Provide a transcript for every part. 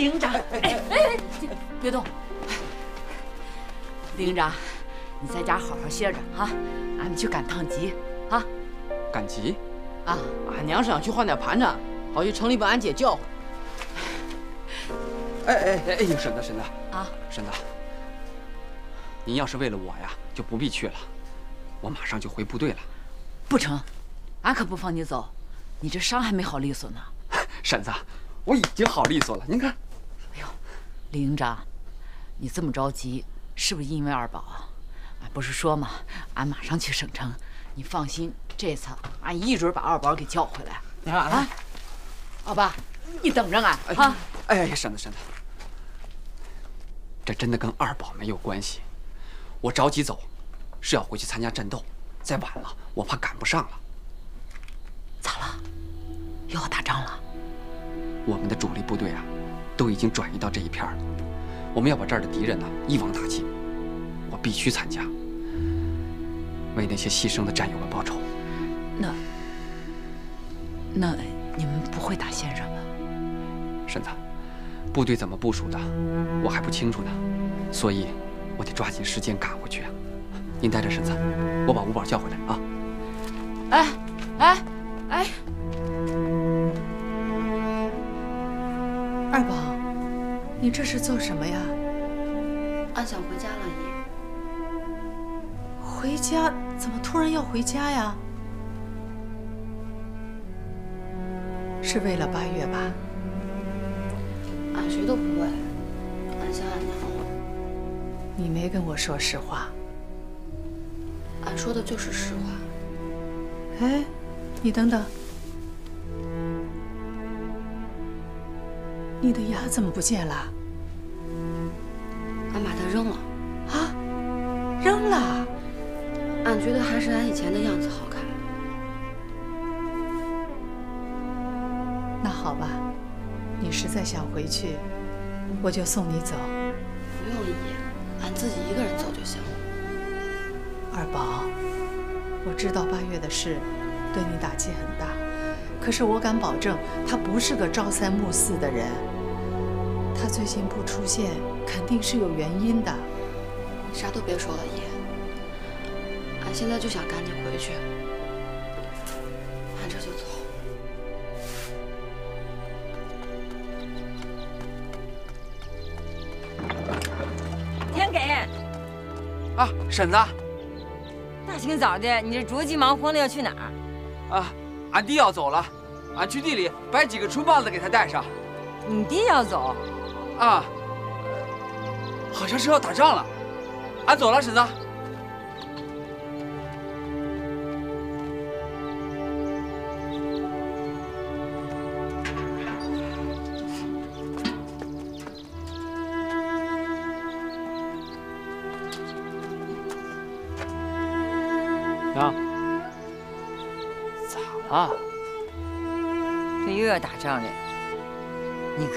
李营长，哎哎哎，别动。李营长，你在家好好歇着啊，俺们去赶趟集啊。赶集？啊，俺娘是想去换点盘缠，好去城里把俺姐叫回来。哎哎哎哎，婶子婶子啊，婶子，您要是为了我呀，就不必去了，我马上就回部队了。不成，俺可不放你走，你这伤还没好利索呢。婶子，我已经好利索了，您看。李营长，你这么着急，是不是因为二宝啊？俺不是说嘛，俺马上去省城，你放心，这次俺一准把二宝给叫回来。你看啊，老爸，你等着俺啊！哎呀，婶子婶子，这真的跟二宝没有关系。我着急走，是要回去参加战斗，再晚了我怕赶不上了。咋了？又要打仗了？我们的主力部队啊，都已经转移到这一片了。我们要把这儿的敌人呢一网打尽。我必须参加，为那些牺牲的战友们报仇。那那你们不会打先生吧？婶子，部队怎么部署的，我还不清楚呢，所以我得抓紧时间赶回去啊。您带着婶子，我把五宝叫回来啊。哎哎哎！二宝，你这是做什么呀？俺想回家了，姨。回家？怎么突然要回家呀？是为了八月吧？俺谁都不为，俺想俺娘了。你没跟我说实话。俺说的就是实话。哎，你等等。你的牙怎么不见了？俺把它扔了。啊？扔了？俺觉得还是俺以前的样子好看。那好吧，你实在想回去，我就送你走。不用姨，俺自己一个人走就行了。二宝，我知道八月的事对你打击很大，可是我敢保证，他不是个朝三暮四的人。他最近不出现，肯定是有原因的。你啥都别说了，爷。俺现在就想赶紧回去，俺这就走。天给，啊，婶子，大清早的，你这着急忙慌的要去哪儿？啊，俺弟要走了，俺去地里摆几个春棒子给他带上。你弟要走？啊，好像是要打仗了。俺走了，婶子。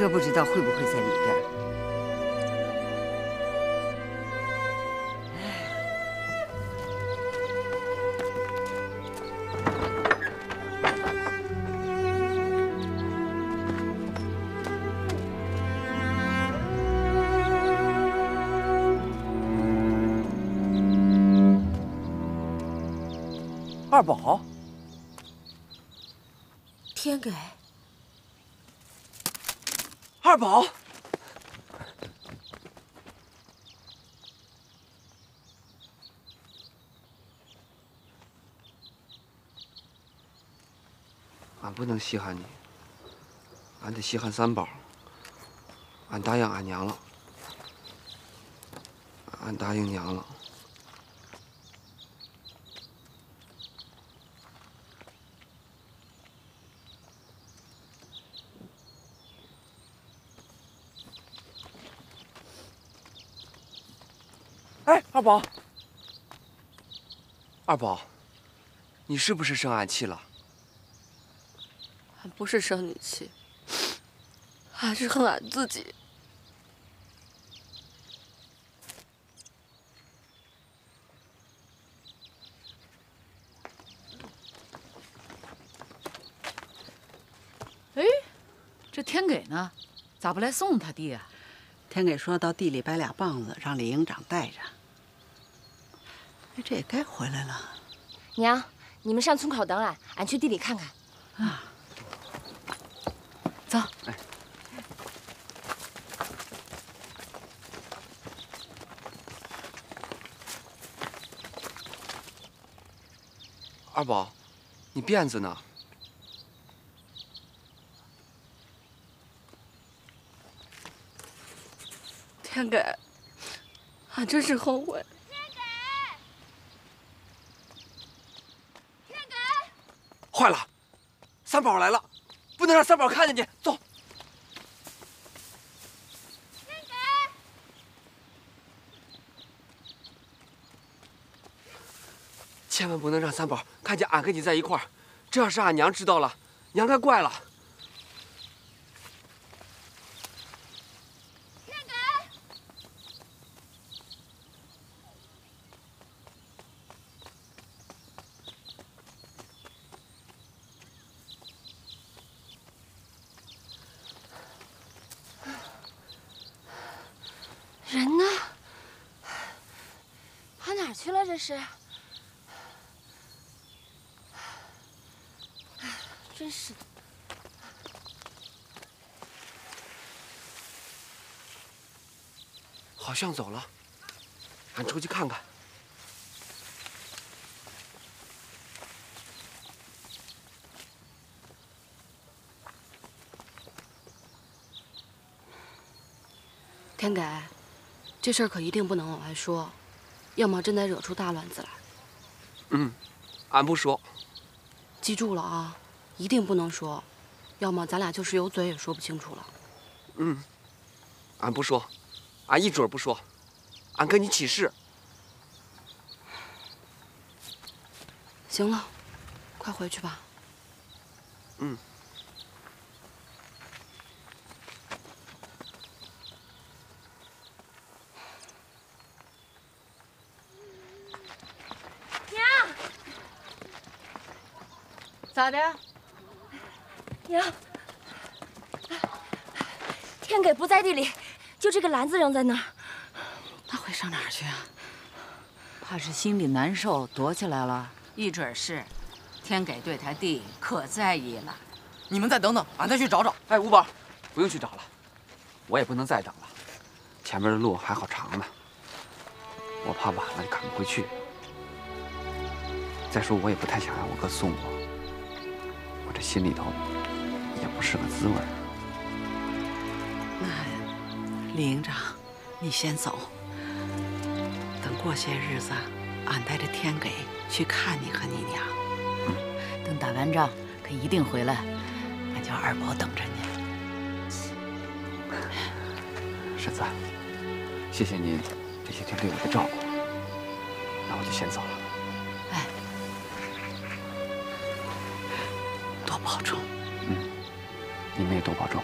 哥不知道会不会在里边。二宝，天给，二宝，俺不能稀罕你，俺得稀罕三宝。俺答应俺娘了，俺答应娘了。二宝，二宝，你是不是生俺气了？俺不是生你气，俺是恨俺自己。哎，这天给呢？咋不来送他弟啊？天给说到地里摆俩棒子，让李营长带着。哎，这也该回来了。娘，你们上村口等俺，俺去地里看看。啊，走。哎，二宝，你辫子呢？天给，俺真是后悔。天给，天给，坏了，三宝来了，不能让三宝看见你。走。千，千万不能让三宝看见俺跟你在一块儿，这要是俺娘知道了，娘该怪了。人呢？跑哪儿去了？这是？真是的。好像走了，俺出去看看。天给，这事儿可一定不能往外说，要么真得惹出大乱子来。嗯，俺不说。记住了啊，一定不能说，要么咱俩就是有嘴也说不清楚了。嗯，俺不说，俺一准不说，俺跟你起誓。行了，快回去吧。嗯。娘咋的？娘，天给不在地里，就这个篮子扔在那儿。他会上哪儿去啊？怕是心里难受，躲起来了。一准是，天给对他弟可在意了。你们再等等，俺再去找找。哎，五宝，不用去找了，我也不能再等了。前面的路还好长呢，我怕晚了赶不回去。再说我也不太想让我哥送我。这心里头也不是个滋味。那李营长，你先走。等过些日子，俺带着天给去看你和你娘。嗯，等打完仗，可一定回来。俺叫二宝等着你。婶子，谢谢您这些天对我的照顾。那我就先走了。哎，多保重，嗯，你们也多保重。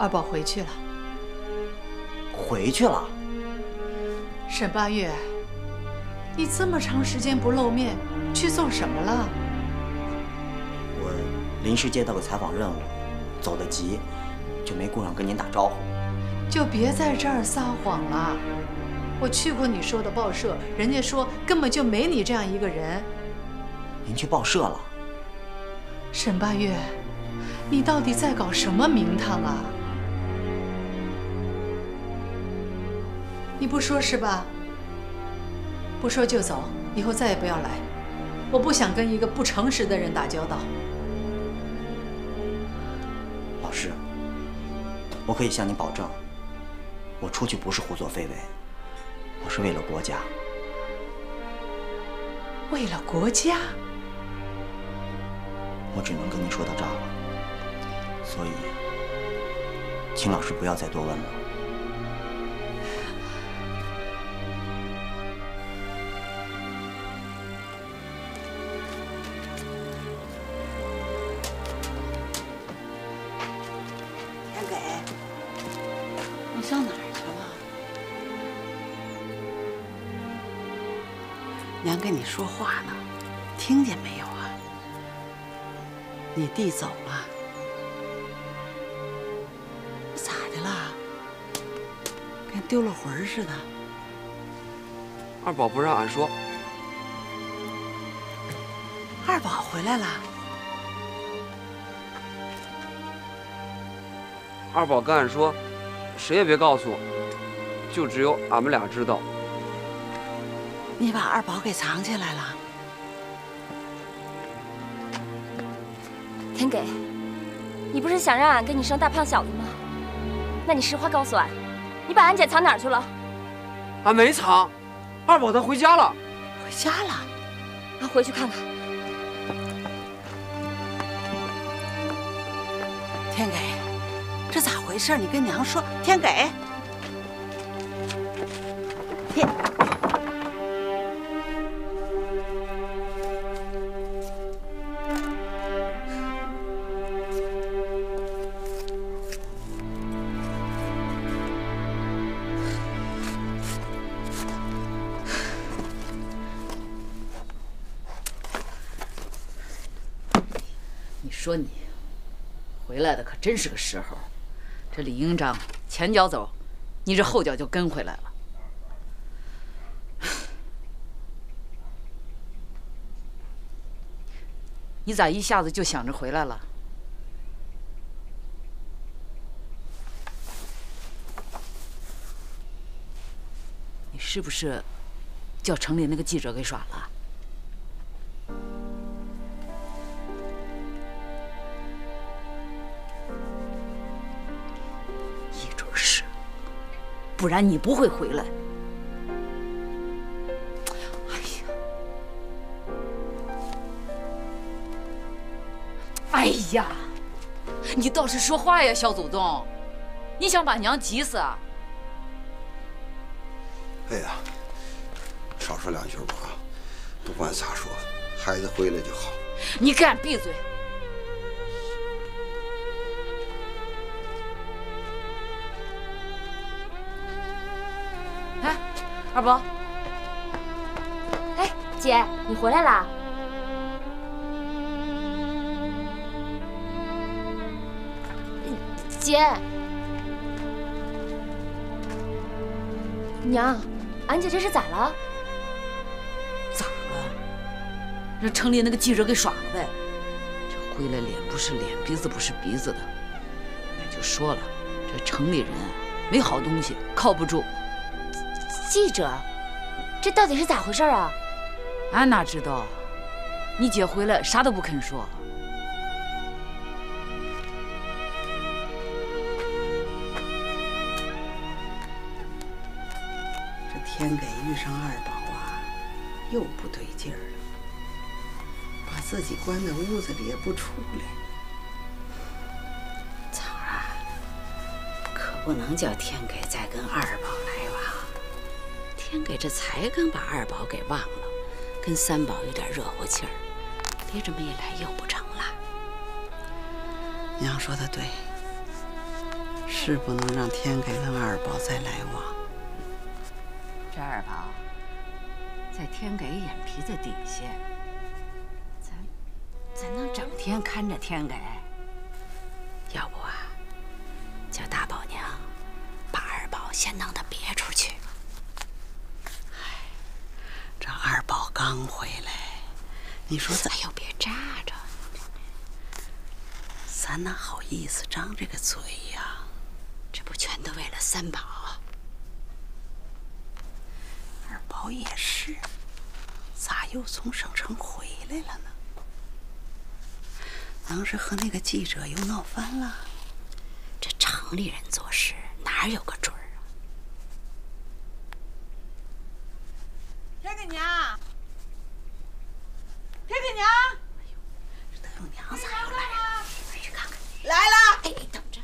二宝回去了。回去了？沈八月，你这么长时间不露面，去做什么了？我临时接到个采访任务，走得急。就没顾上跟您打招呼，就别在这儿撒谎了。我去过你说的报社，人家说根本就没你这样一个人。您去报社了？沈八月，你到底在搞什么名堂啊？你不说是吧？不说就走，以后再也不要来。我不想跟一个不诚实的人打交道。老师，我可以向你保证，我出去不是胡作非为，我是为了国家。为了国家？我只能跟您说到这儿了。所以，请老师不要再多问了。说话呢，听见没有啊？你弟走了，咋的了？跟丢了魂似的。二宝不让俺说，二宝回来了，二宝跟俺说，谁也别告诉，就只有俺们俩知道。你把二宝给藏起来了。天给，你不是想让俺给你生大胖小子吗？那你实话告诉俺，你把俺姐藏哪儿去了？俺没藏，二宝他回家了。回家了，俺回去看看。天给，这咋回事？你跟娘说。天给，真是个时候，这李营长前脚走，你这后脚就跟回来了。你咋一下子就想着回来了？你是不是叫城里那个记者给耍了？不然你不会回来。哎呀，哎呀，你倒是说话呀，小祖宗！你想把娘急死啊？哎呀，少说两句吧啊！不管咋说，孩子回来就好。你给俺闭嘴！二宝，哎，姐，你回来啦？姐，娘，俺姐这是咋了？咋了？让城里那个记者给耍了呗。这回来脸不是脸，鼻子不是鼻子的。俺就说了，这城里人啊，没好东西，靠不住。记者，这到底是咋回事啊？俺哪知道？你姐回来啥都不肯说。这天给遇上二宝啊，又不对劲儿了，把自己关在屋子里也不出来。草儿啊，可不能叫天给再跟二宝。天给这才刚把二宝给忘了，跟三宝有点热乎气儿，别这么一来又不成了。娘说的对，是不能让天给跟二宝再来往。这二宝在天给眼皮子底下，咱咱能整天看着天给？你说咱又，别扎着！咱哪好意思张这个嘴呀？这不全都为了三宝？二宝也是，咋又从省城回来了呢？当时和那个记者又闹翻了。这城里人做事哪有个准儿啊？天给娘，天给娘，这德永娘咋又来了？去看看。来了。哎，等着。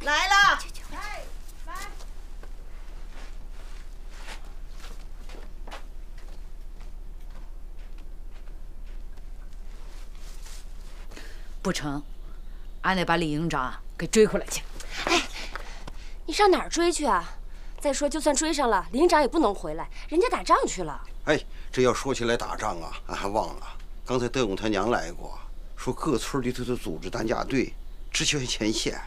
来了。来来。不成，俺得把李营长给追回来去。哎，你上哪儿追去啊？再说，就算追上了，李营长也不能回来，人家打仗去了。哎，这要说起来打仗啊，俺还忘了，刚才德勇他娘来过，说各村里头都组织担架队，支援前线。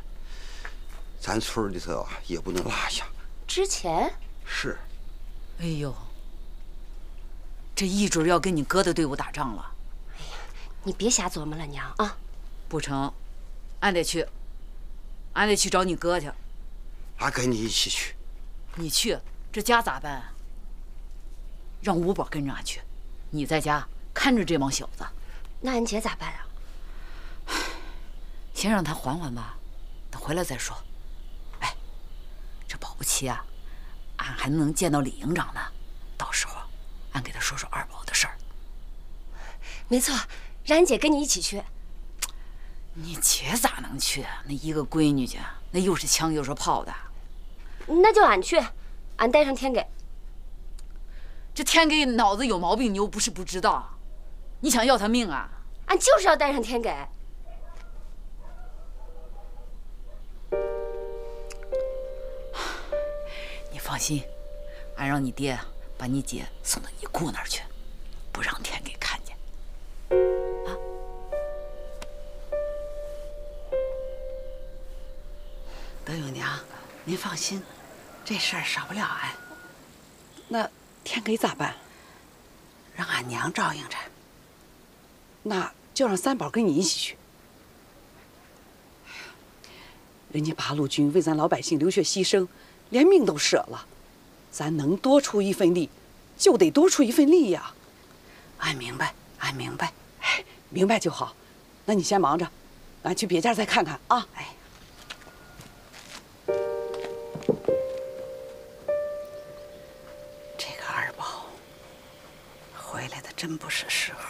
咱村里头啊，也不能落下。之前是。哎呦，这一准要跟你哥的队伍打仗了。哎呀，你别瞎琢磨了，娘啊！不成，俺得去，俺得去找你哥去。俺跟你一起去。你去，这家咋办？让五宝跟着俺去，你在家看着这帮小子。那俺姐咋办啊？先让他缓缓吧，等回来再说。哎，这保不齐啊，俺还能见到李营长呢。到时候，俺给他说说二宝的事儿。没错，让俺姐跟你一起去。你姐咋能去啊？那一个闺女家，那又是枪又是炮的。那就俺去，俺带上天给。这天给脑子有毛病，你又不是不知道。你想要他命啊？俺就是要带上天给。你放心，俺让你爹把你姐送到你姑那儿去，不让天给您放心，这事儿少不了俺。那天给咋办？让俺娘照应着。那就让三宝跟你一起去。人家八路军为咱老百姓流血牺牲，连命都舍了，咱能多出一份力，就得多出一份力呀。俺明白，俺明白，哎，明白就好。那你先忙着，俺去别家再看看啊。哎。这个二宝回来的真不是时候。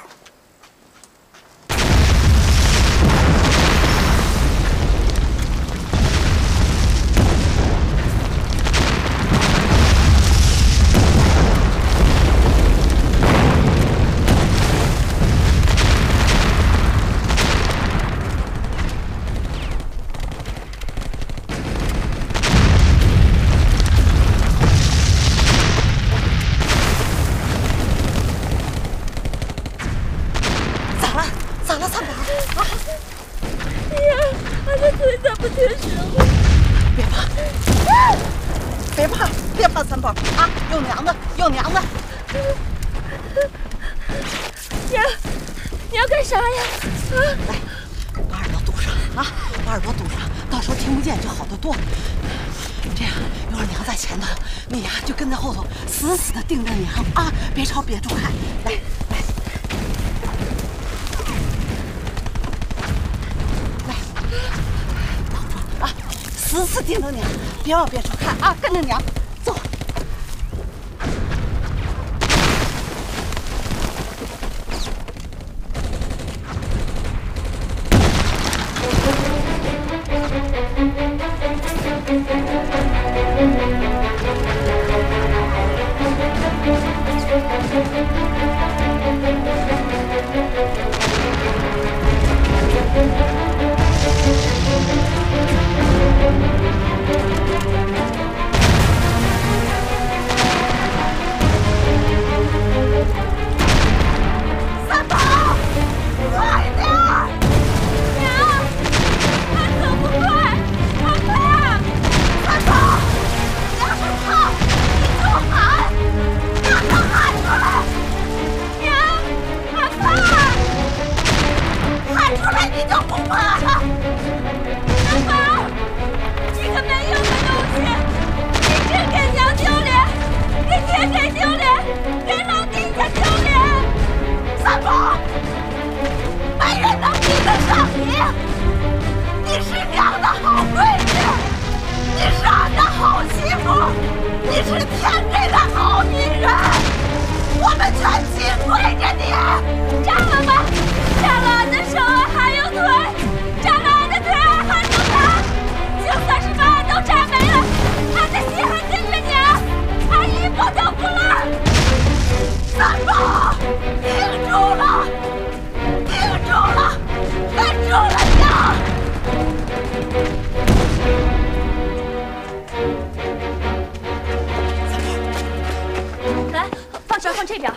这边，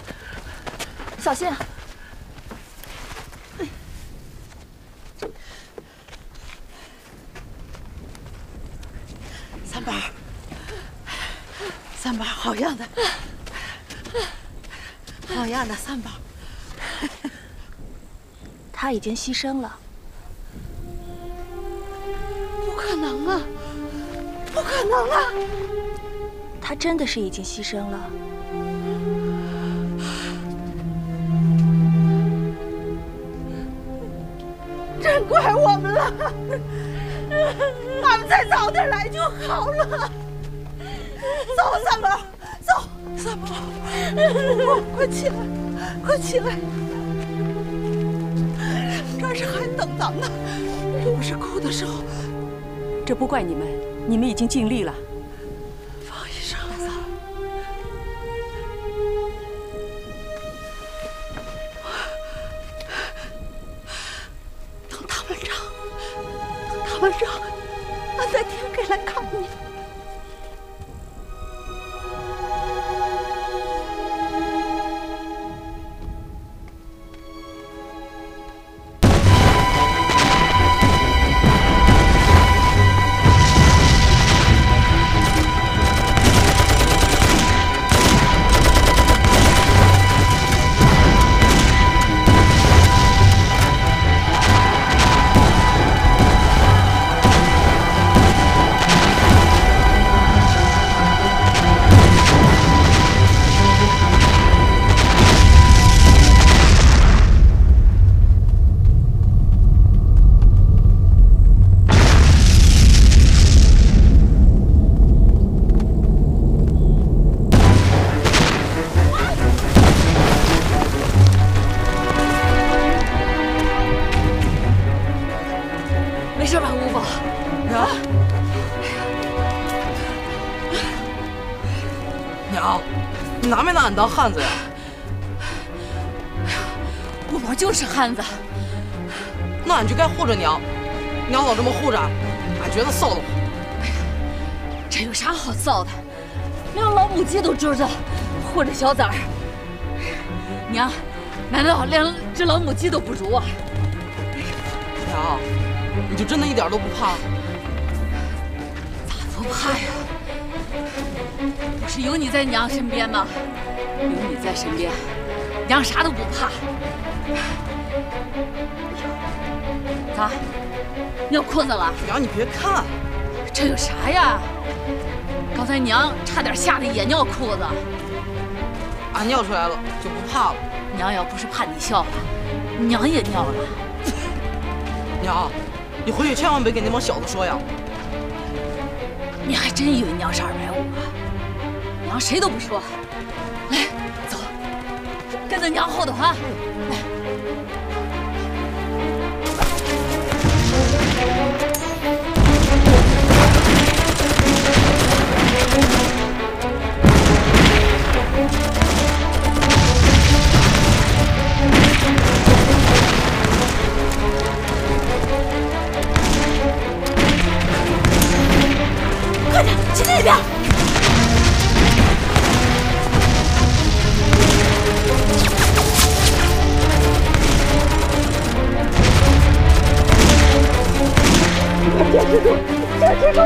小心啊！三宝，三宝，好样的，好样的，三宝。他已经牺牲了，不可能啊！不可能啊！他真的是已经牺牲了。俺们再早点来就好了。走，三宝，走，三宝，快起来，快起来！这是还等咱们呢，这不是哭的时候。这不怪你们，你们已经尽力了。当汉子呀？我宝就是汉子，那俺就该护着娘。娘老这么护着俺，俺觉得臊得慌。这有啥好臊的？连老母鸡都知道护着小崽儿。娘，难道连只老母鸡都不如啊？娘，你就真的一点都不怕？咋不怕呀？不是有你在娘身边吗？有你在身边，娘啥都不怕。咋？尿裤子了？娘，你别看，这有啥呀？刚才娘差点吓得也尿裤子。俺尿出来了就不怕了。娘要不是怕你笑话，娘也尿了。娘，你回去千万别给那帮小子说呀。你还真以为娘是二百五啊？娘谁都不说。来，走，跟在娘后头啊！来。快点，去那边！坚持住，坚持住！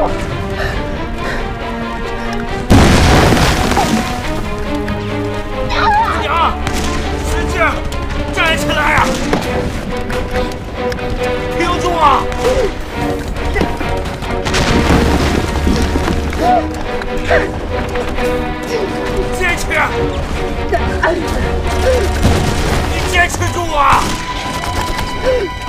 娘，娘，师姐，站起来啊！停住！Hey!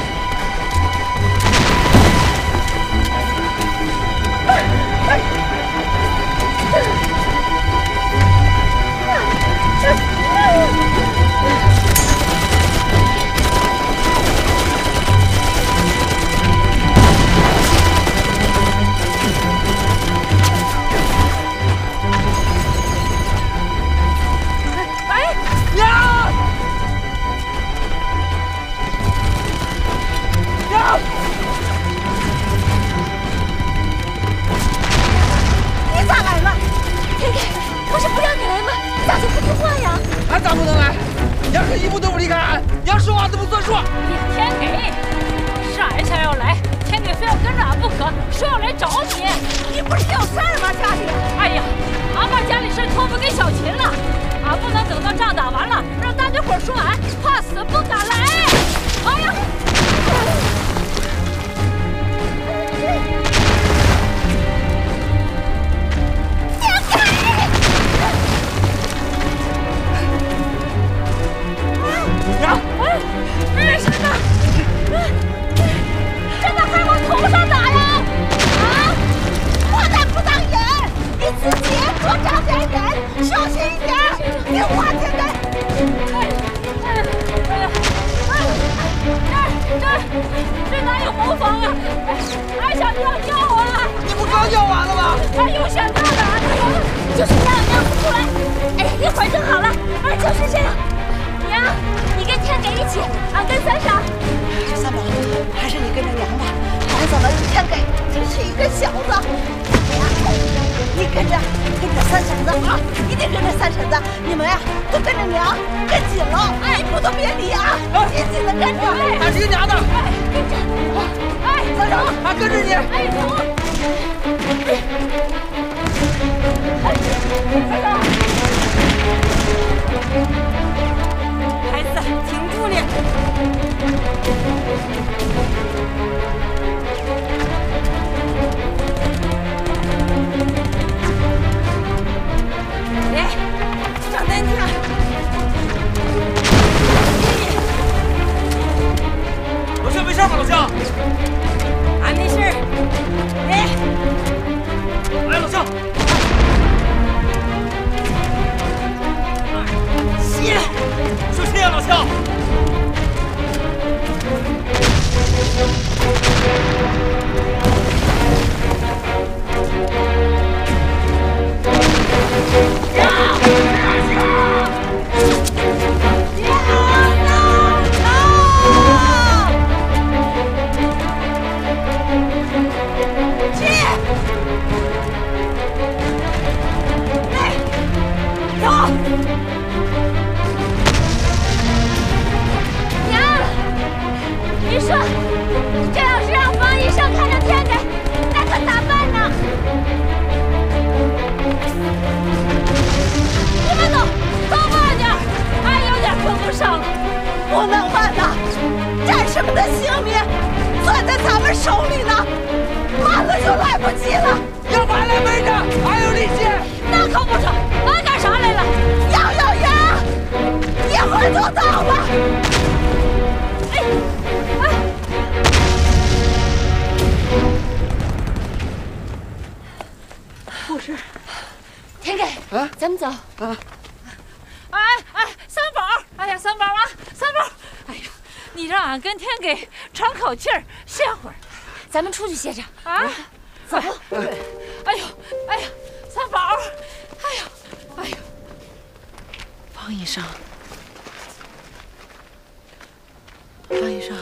一起，俺跟三婶。三宝，还是你跟着娘吧。俺怎么天给只是一个小子？娘，你跟着跟着三婶子啊，一定跟着三婶子。你们呀，都跟着娘，跟紧了，哎，一步都别离啊，紧紧的跟着。俺是娘的。哎，跟着。哎，三婶，俺跟着你。哎，走。哎，三婶。孩子，挺住你！哎，长难听。老乡没事吧？老乡，俺没事。哎，来，老乡。出去歇着啊，走。哎呦，哎呀，三宝，哎呦，哎呦，方医生，方医生，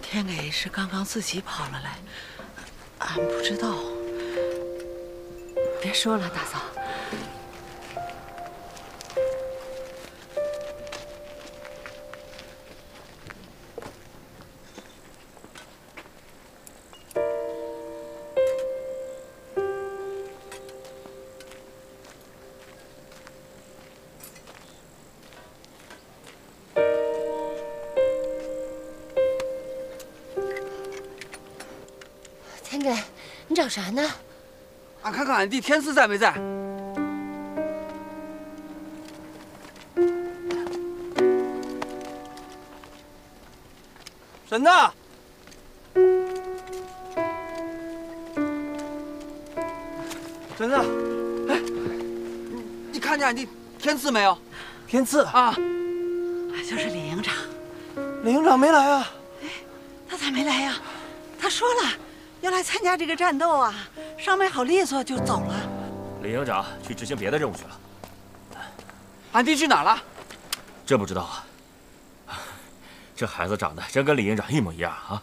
天给是刚刚自己跑了来，俺不知道。别说了，大嫂。啥呢？俺看看俺弟天赐在没在。婶子，婶子，哎，你看见俺弟天赐没有？天赐啊，就是李营长，李营长没来啊？哎他咋没来呀？他说了要来参加这个战斗啊，伤没好利索就走了。李营长去执行别的任务去了。俺弟去哪儿了？这不知道啊。这孩子长得真跟李营长一模一样啊！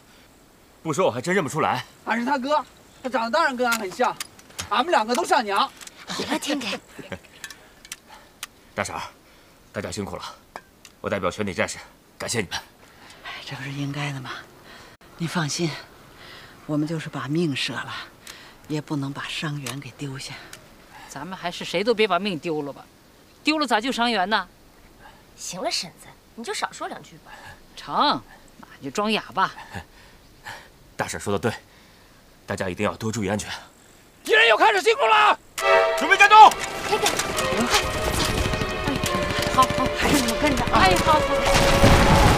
不说我还真认不出来。俺是他哥，他长得当然跟俺很像。俺们两个都像娘。好了，天给，大婶儿，大家辛苦了，我代表全体战士感谢你们。哎，这不是应该的吗？你放心，我们就是把命舍了，也不能把伤员给丢下。咱们还是谁都别把命丢了吧，丢了咋救伤员呢？行了，婶子，你就少说两句吧。成，那你就装哑巴。大婶说的对，大家一定要多注意安全。敌人又开始进攻了，准备战斗！开干！好好，还是我跟着。哎，好好。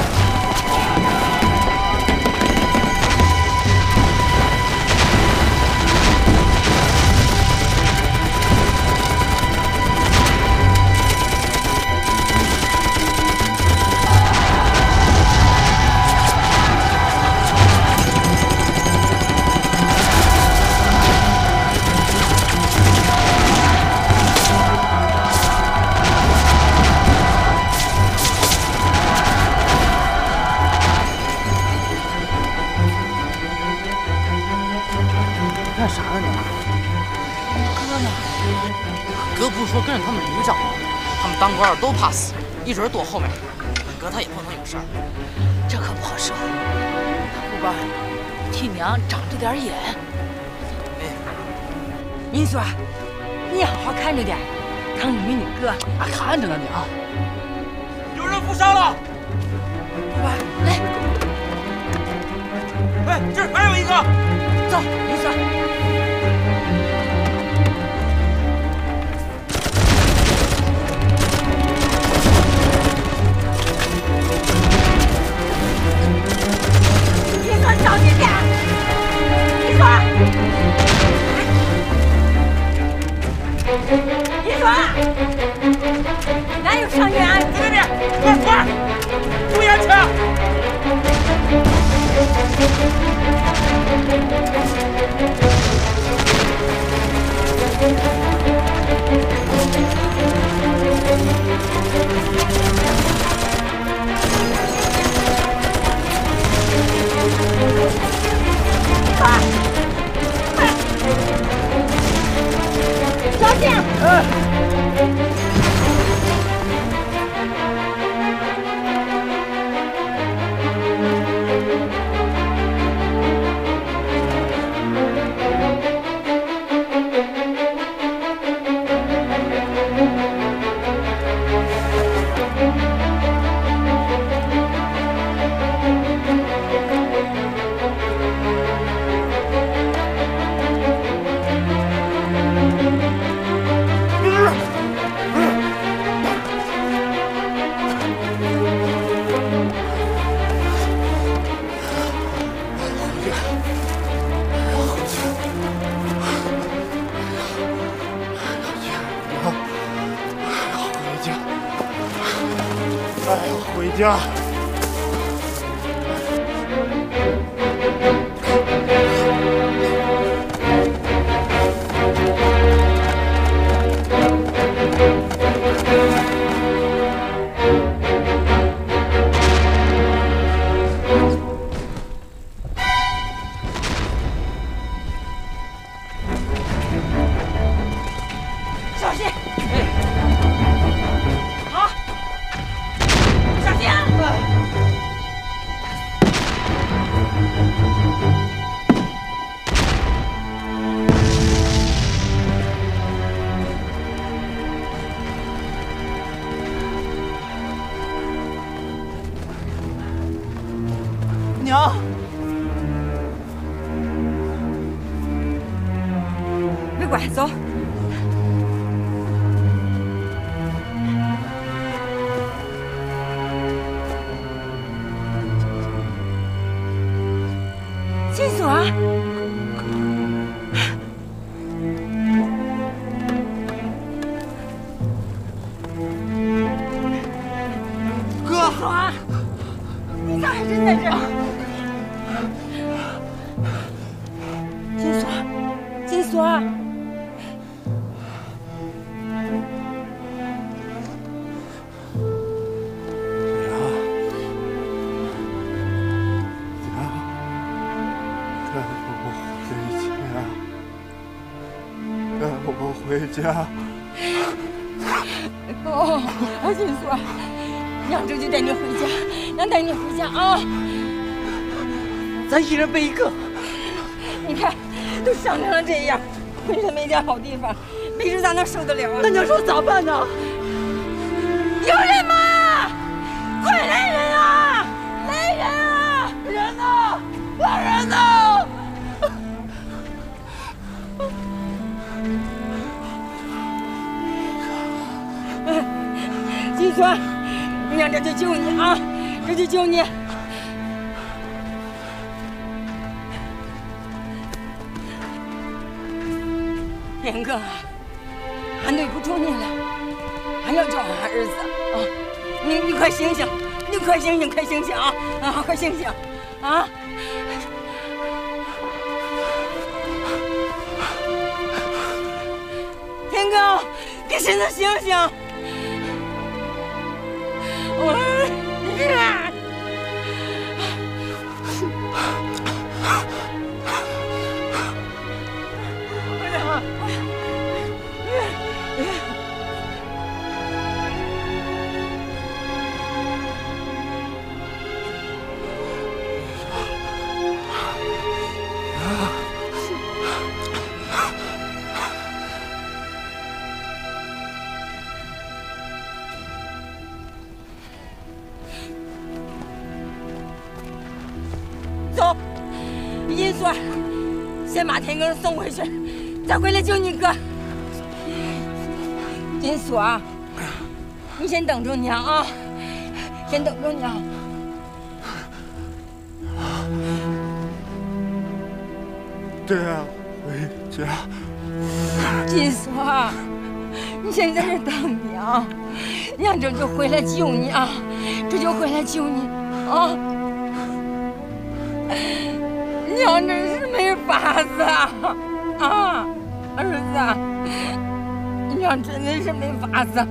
干啥呢你？哥呢？哥不是说跟着他们旅长吗？他们当官的都怕死，一准躲后面。哥他也不能有事儿，这可不好说。虎班，替娘长着点眼。哎银锁，你好好看着点，堂里没你哥。俺看着呢，娘。有人负伤了。虎班，来。哎，这儿还有一个。走，银锁。银锁，小心点！银锁，银锁，哪有伤员？在那边，快快，注意小心！哎！娘，带我回家！带我回家！我哦，啊，金锁，娘这就带你回家，娘带你回家啊！咱一人背一个。你看，都伤成了这样，浑身没点好地方，没人咱能受得了啊？那娘说咋办呢？娘这就救你啊！这就救你。天哥，俺对不住你了，俺要叫俺儿子啊！你你快醒醒，你快醒醒，快醒醒啊！啊，快醒醒啊！天哥，你现在醒醒！我送回去，再回来救你哥。金锁，你先等着娘啊，先等着娘。对啊，回家。金锁，你先在这等娘，娘这就回来救你啊，这就回来救你啊。娘真是没法子啊！啊，儿子，娘真的是没法子。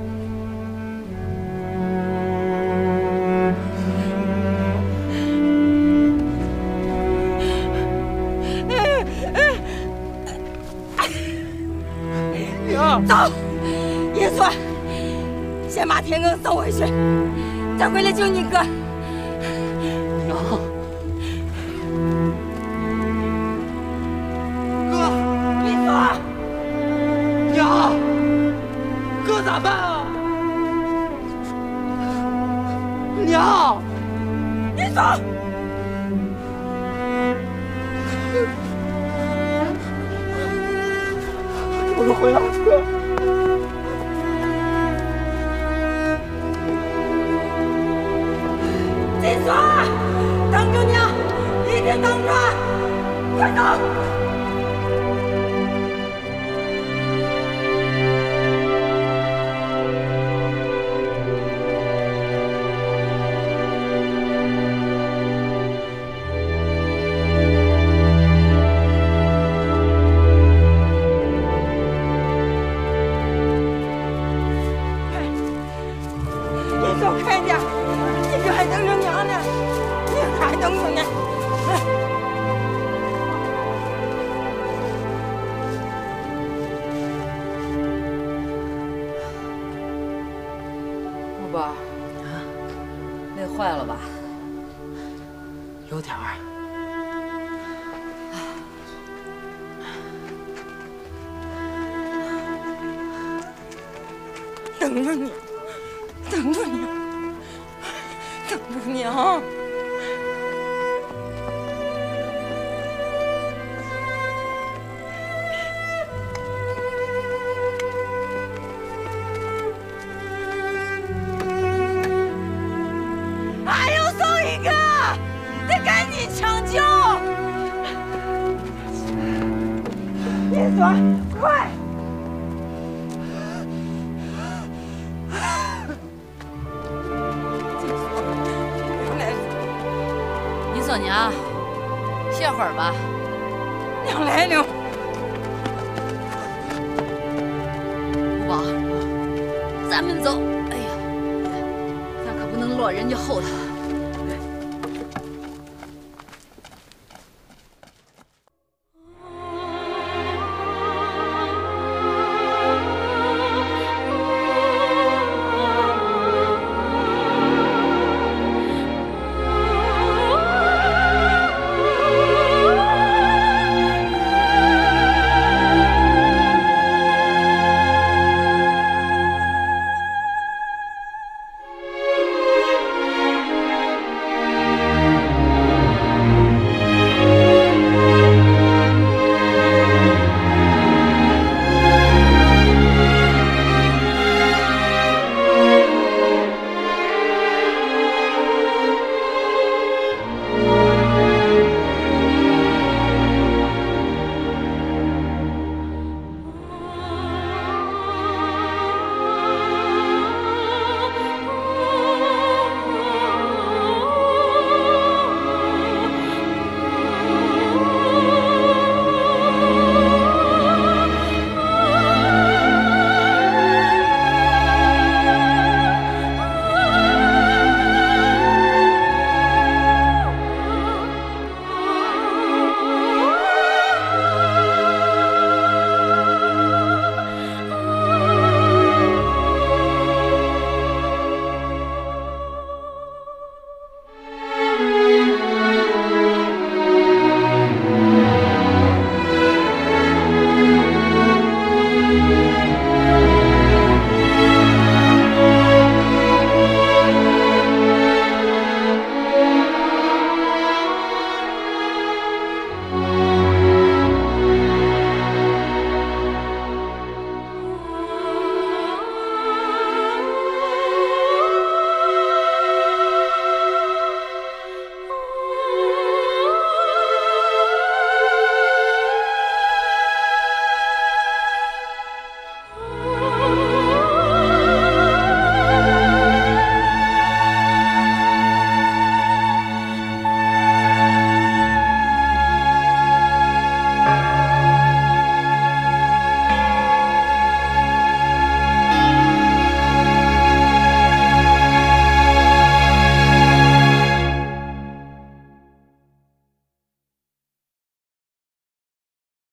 娘，走，银锁，先把天更送回去，再回来救你哥。娘，歇会儿吧。娘来了。五宝，咱们走。哎呀，咱可不能落人家后头。